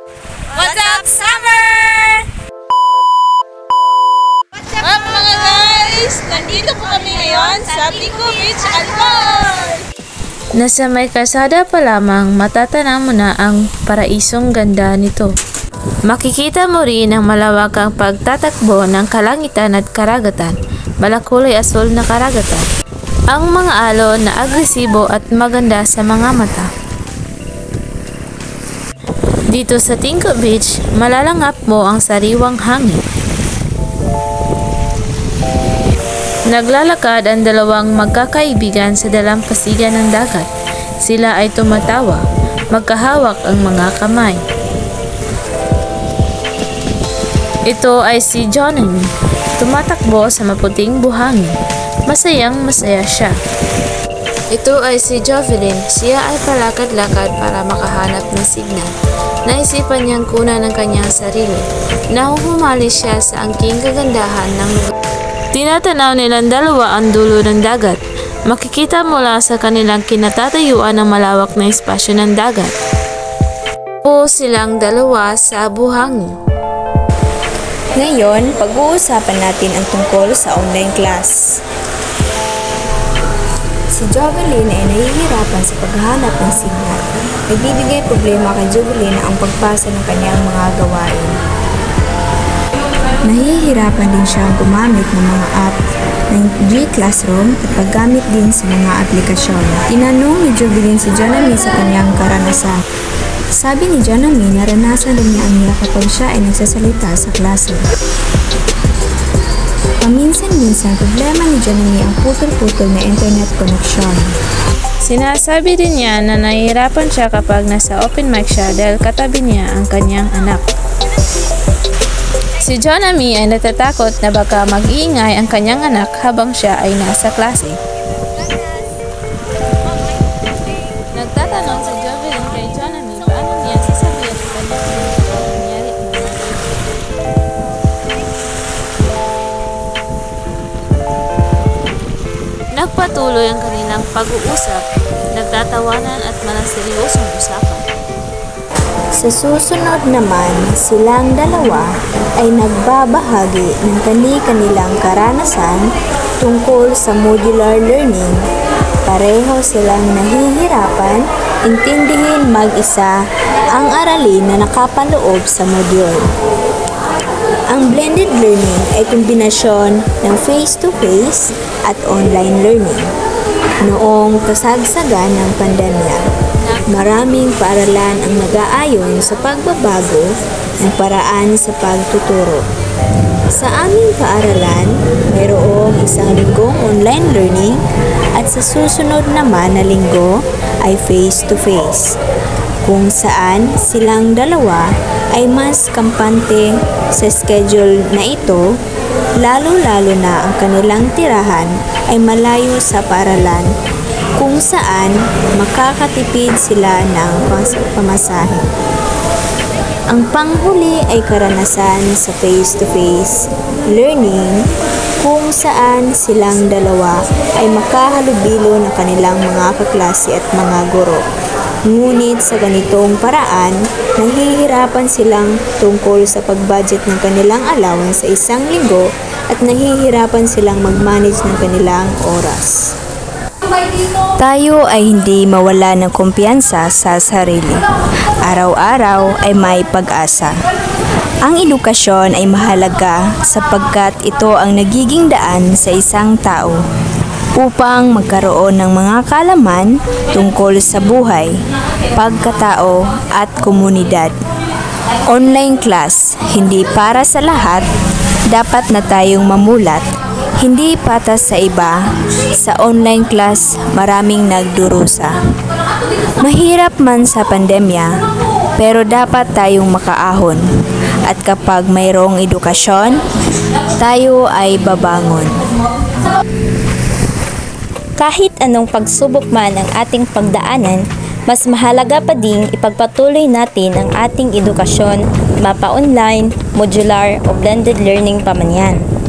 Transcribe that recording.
What's up, summer? What's up mga guys? Nandito po kami ngayon sa Pico Beach, Alcor! Nasa may kalsada pa lamang matatanaw mo na ang paraisong ganda nito. Makikita mo rin ang malawakang pagtatakbo ng kalangitan at karagatan, malakulay asul na karagatan. Ang mga alon na agresibo at maganda sa mga mata. Dito sa Tinko Beach, malalangap mo ang sariwang hangin. Naglalakad ang dalawang magkakaibigan sa dalampasigan ng dagat. Sila ay tumatawa, magkahawak ang mga kamay. Ito ay si Johnny, tumatakbo sa maputing buhangin. Masayang masaya siya. Ito ay si Jovelyn. Siya ay palakad-lakad para makahanap ng signal. Naisipan niyang kunan ng kanyang sarili. Nahuhumali siya sa angking kagandahan ng lugar. Tinatanaw nilang dalawa ang dulo ng dagat. Makikita mula sa kanilang kinatatayuan ng malawak na espasyo ng dagat. Po silang dalawa sa buhangin. Ngayon, pag-uusapan natin ang tungkol sa online class. Si Jovelyn ay nahihirapan sa paghahanap ng signal. Nagbibigay problema kay Jovelyn ang pagpasa ng kanyang mga gawain. Nahihirapan din siyang gumamit ng mga app ng G-Classroom at paggamit din sa mga aplikasyon. Tinanong ni Jovelyn si Jonami sa kanyang karanasan. Sabi ni Jonami, naranasan din niya ang niya kapag siya ay nagsasalita sa klase. Paminsan-minsan, problema ni Jonami ang putol-putol na internet connection. Sinasabi din niya na nahihirapan siya kapag nasa open mic siya dahil katabi niya ang kanyang anak. Si Jonami ay natatakot na baka mag-iingay ang kanyang anak habang siya ay nasa klase. Nagpatuloy ang kanilang pag-uusap, nagtatawanan at malaseryosong usapan. Sa susunod naman, silang dalawa ay nagbabahagi ng kani-kanilang karanasan tungkol sa modular learning. Pareho silang nahihirapan intindihin mag-isa ang aralin na nakapaloob sa module. Ang blended learning ay kombinasyon ng face-to-face at online learning. Noong kasagsagan ng pandemya, maraming paaralan ang nag-aayon sa pagbabago ng paraan sa pagtuturo. Sa aming paaralan, mayroong isang linggong online learning at sa susunod naman na linggo ay face-to-face kung saan silang dalawa ay mas kampante sa schedule na ito, lalo-lalo na ang kanilang tirahan ay malayo sa paaralan kung saan makakatipid sila ng pamasahe. Ang panghuli ay karanasan sa face-to-face learning kung saan silang dalawa ay makahalubilo ng kanilang mga kaklase at mga guro. Ngunit sa ganitong paraan, nahihirapan silang tungkol sa pag-budget ng kanilang allowance sa isang linggo at nahihirapan silang mag-manage ng kanilang oras. Tayo ay hindi mawala ng kumpiyansa sa sarili. Araw-araw ay may pag-asa. Ang edukasyon ay mahalaga sapagkat ito ang nagiging daan sa isang tao upang magkaroon ng mga kalaman tungkol sa buhay, pagkatao at komunidad. Online class, hindi para sa lahat, dapat na tayong mamulat. Hindi patas sa iba, sa online class maraming nagdurusa. Mahirap man sa pandemya, pero dapat tayong makaahon. At kapag mayroong edukasyon, tayo ay babangon. Kahit anong pagsubok man ang ating pagdaanan, mas mahalaga pa ding ipagpatuloy natin ang ating edukasyon, mapa online, modular o blended learning pa man yan.